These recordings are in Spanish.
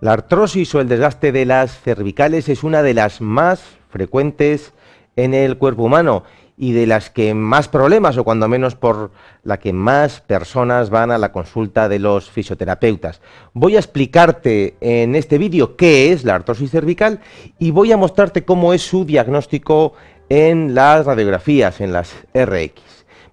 La artrosis o el desgaste de las cervicales es una de las más frecuentes en el cuerpo humano y de las que más problemas, o cuando menos por la que más personas van a la consulta de los fisioterapeutas. Voy a explicarte en este vídeo qué es la artrosis cervical y voy a mostrarte cómo es su diagnóstico en las radiografías, en las RX.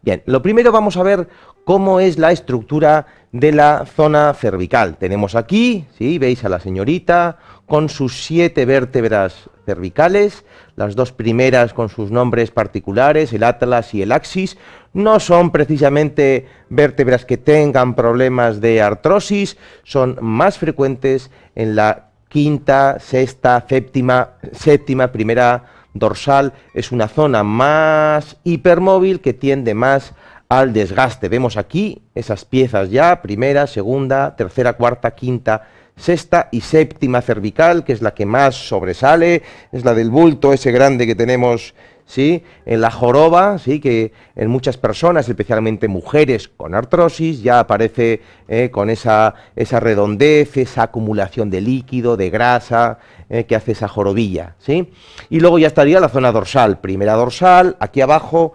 Bien, lo primero vamos a ver cómo es la estructura de la zona cervical. Tenemos aquí, ¿sí? veis a la señorita con sus siete vértebras cervicales, las dos primeras con sus nombres particulares, el atlas y el axis, no son precisamente vértebras que tengan problemas de artrosis, son más frecuentes en la quinta, sexta, séptima, séptima, primera dorsal, es una zona más hipermóvil que tiende más al desgaste. Vemos aquí esas piezas ya, primera, segunda, tercera, cuarta, quinta, sexta y séptima cervical, que es la que más sobresale, es la del bulto ese grande que tenemos ¿sí? en la joroba, ¿sí? que en muchas personas, especialmente mujeres con artrosis, ya aparece eh, con esa, esa redondez, esa acumulación de líquido, de grasa, eh, que hace esa jorobilla. ¿sí? Y luego ya estaría la zona dorsal, primera dorsal, aquí abajo,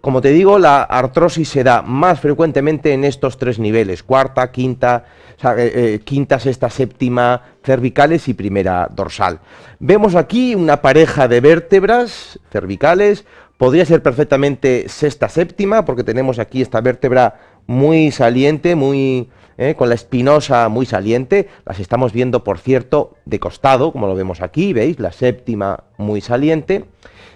Como te digo, la artrosis se da más frecuentemente en estos tres niveles, cuarta, quinta, eh, eh, quinta, sexta, séptima cervicales y primera dorsal. Vemos aquí una pareja de vértebras cervicales, podría ser perfectamente sexta, séptima, porque tenemos aquí esta vértebra muy saliente, muy eh, con la espinosa muy saliente. Las estamos viendo, por cierto, de costado, como lo vemos aquí, ¿veis? La séptima muy saliente.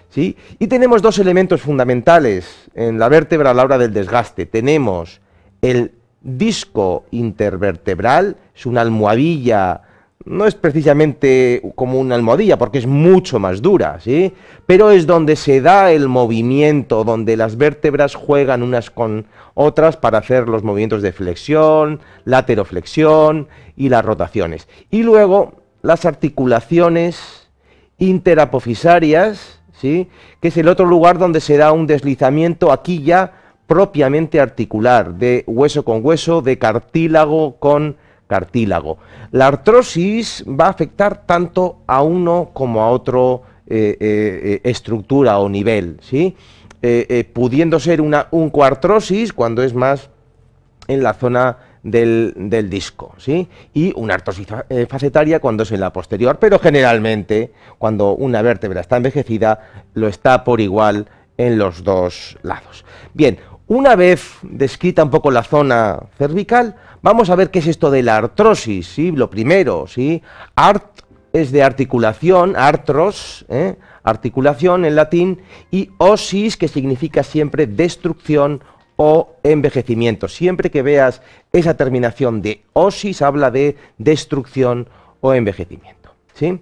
¿Sí? Y tenemos dos elementos fundamentales en la vértebra a la hora del desgaste. Tenemos el disco intervertebral, es una almohadilla, no es precisamente como una almohadilla porque es mucho más dura, ¿sí? Pero es donde se da el movimiento, donde las vértebras juegan unas con otras para hacer los movimientos de flexión, lateroflexión y las rotaciones. Y luego las articulaciones interapofisarias, que es el otro lugar donde se da un deslizamiento aquí ya propiamente articular, de hueso con hueso, de cartílago con cartílago. La artrosis va a afectar tanto a uno como a otro eh, eh, estructura o nivel, ¿sí? Eh, pudiendo ser una uncoartrosis cuando es más en la zona del, del, disco, ¿sí? Y una artrosis facetaria cuando es en la posterior, pero generalmente cuando una vértebra está envejecida lo está por igual en los dos lados. Bien, una vez descrita un poco la zona cervical, vamos a ver qué es esto de la artrosis, ¿sí? Lo primero, ¿sí? Art es de articulación, artros, ¿eh? articulación en latín, y osis, que significa siempre destrucción o envejecimiento. Siempre que veas esa terminación de osis, habla de destrucción o envejecimiento. ¿sí?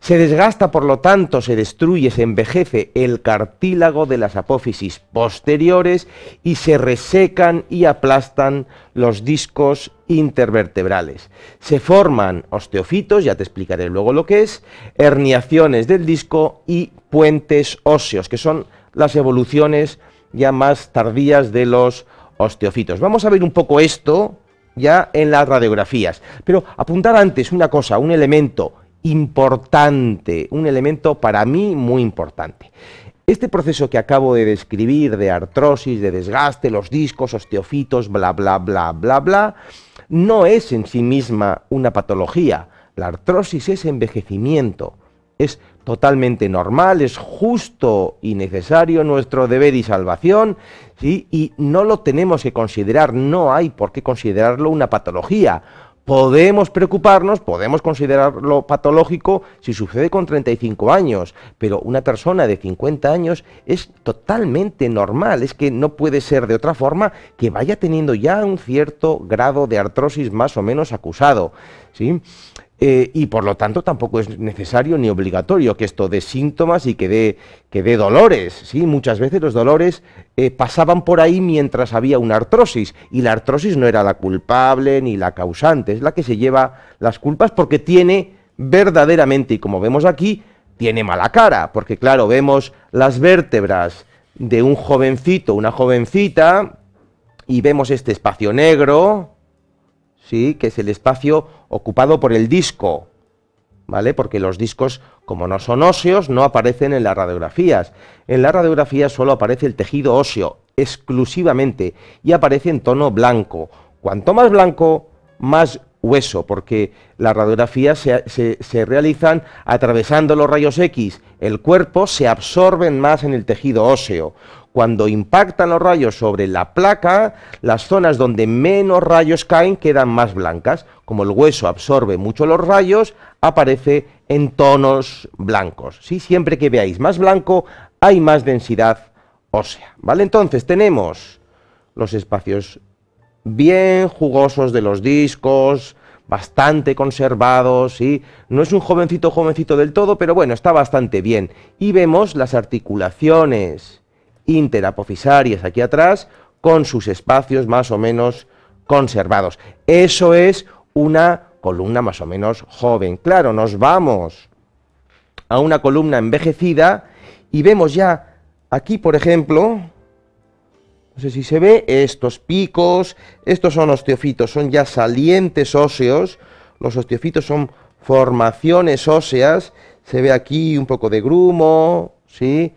Se desgasta, por lo tanto, se destruye, se envejece el cartílago de las apófisis posteriores y se resecan y aplastan los discos intervertebrales. Se forman osteofitos, ya te explicaré luego lo que es, herniaciones del disco y puentes óseos, que son las evoluciones ya más tardías de los osteofitos. Vamos a ver un poco esto ya en las radiografías, pero apuntar antes una cosa, un elemento importante, un elemento para mí muy importante. Este proceso que acabo de describir de artrosis, de desgaste, los discos, osteofitos, bla, bla, bla, bla, bla, no es en sí misma una patología. La artrosis es envejecimiento, es totalmente normal, es justo y necesario nuestro deber y salvación, ¿sí? y no lo tenemos que considerar, no hay por qué considerarlo una patología Podemos preocuparnos, podemos considerarlo patológico si sucede con 35 años, pero una persona de 50 años es totalmente normal, es que no puede ser de otra forma que vaya teniendo ya un cierto grado de artrosis más o menos acusado. ¿Sí? Eh, y por lo tanto tampoco es necesario ni obligatorio que esto dé síntomas y que dé, que dé dolores. ¿sí? Muchas veces los dolores eh, pasaban por ahí mientras había una artrosis y la artrosis no era la culpable ni la causante, es la que se lleva las culpas porque tiene verdaderamente, y como vemos aquí, tiene mala cara, porque claro, vemos las vértebras de un jovencito, una jovencita, y vemos este espacio negro, ¿sí? que es el espacio ocupado por el disco, ¿vale? Porque los discos, como no son óseos, no aparecen en las radiografías. En la radiografía solo aparece el tejido óseo, exclusivamente, y aparece en tono blanco. Cuanto más blanco, más hueso, porque las radiografías se, realizan atravesando los rayos X. El cuerpo se absorben más en el tejido óseo. Cuando impactan los rayos sobre la placa, las zonas donde menos rayos caen quedan más blancas. Como el hueso absorbe mucho los rayos, aparece en tonos blancos. ¿sí? Siempre que veáis más blanco, hay más densidad ósea. ¿vale? Entonces tenemos los espacios bien jugosos de los discos, bastante conservados, ¿sí? No es un jovencito jovencito del todo, pero bueno, está bastante bien. Y vemos las articulaciones interapofisarias aquí atrás con sus espacios más o menos conservados. Eso es una columna más o menos joven. Claro, nos vamos a una columna envejecida y vemos ya aquí, por ejemplo, no sé si se ve, estos picos, estos son osteofitos, son ya salientes óseos, los osteofitos son formaciones óseas, se ve aquí un poco de grumo, ¿sí?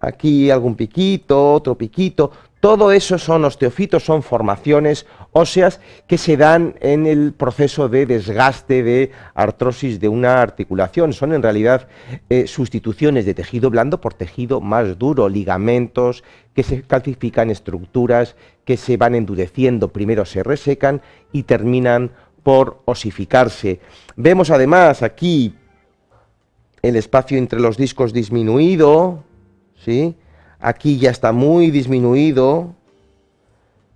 Aquí algún piquito, otro piquito, todo eso son osteofitos, son formaciones óseas que se dan en el proceso de desgaste de artrosis de una articulación. Son en realidad eh, sustituciones de tejido blando por tejido más duro, ligamentos que se calcifican, estructuras que se van endureciendo, primero se resecan y terminan por osificarse. Vemos además aquí el espacio entre los discos disminuido, ¿sí? Aquí ya está muy disminuido,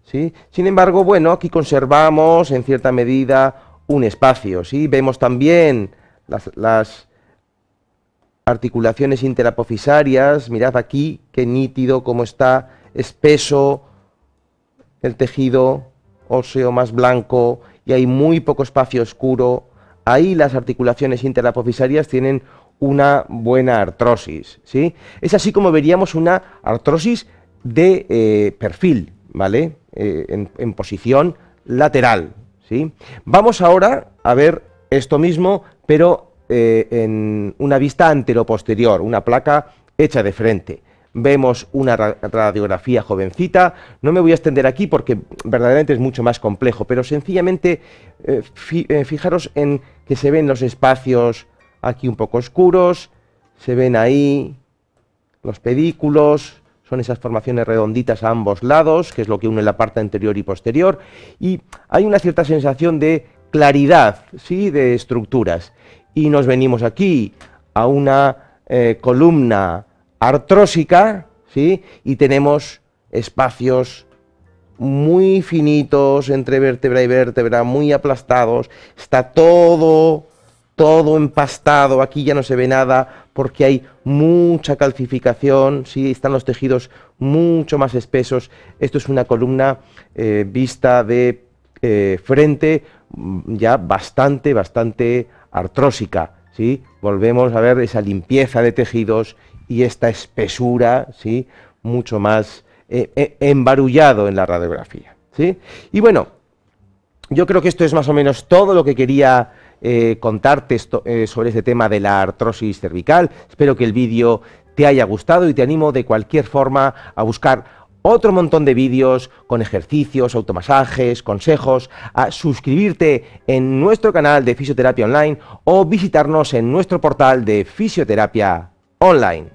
¿sí? Sin embargo, bueno, aquí conservamos en cierta medida un espacio, ¿sí? Vemos también las, articulaciones interapofisarias, mirad aquí qué nítido, cómo está espeso el tejido óseo más blanco y hay muy poco espacio oscuro. Ahí las articulaciones interapofisarias tienen una buena artrosis, ¿sí? Es así como veríamos una artrosis de eh, perfil, ¿vale? Eh, en, posición lateral, ¿sí? Vamos ahora a ver esto mismo, pero eh, en una vista anteroposterior, una placa hecha de frente. Vemos una radiografía jovencita, no me voy a extender aquí porque verdaderamente es mucho más complejo, pero sencillamente fijaros en que se ven los espacios aquí un poco oscuros, se ven ahí los pedículos, son esas formaciones redonditas a ambos lados, que es lo que une la parte anterior y posterior, y hay una cierta sensación de claridad, ¿sí?, de estructuras. Y nos venimos aquí a una eh, columna artrósica, ¿sí?, y tenemos espacios muy finitos entre vértebra y vértebra, muy aplastados, está todo todo empastado, aquí ya no se ve nada porque hay mucha calcificación, ¿sí? están los tejidos mucho más espesos. Esto es una columna eh, vista de eh, frente mm, ya bastante, bastante artrósica. ¿sí? Volvemos a ver esa limpieza de tejidos y esta espesura ¿sí? mucho más eh, embarullado en la radiografía. ¿sí? Y bueno, yo creo que esto es más o menos todo lo que quería eh, contarte eh, sobre este tema de la artrosis cervical. Espero que el vídeo te haya gustado y te animo de cualquier forma a buscar otro montón de vídeos con ejercicios, automasajes, consejos, a suscribirte en nuestro canal de Fisioterapia Online o visitarnos en nuestro portal de Fisioterapia Online.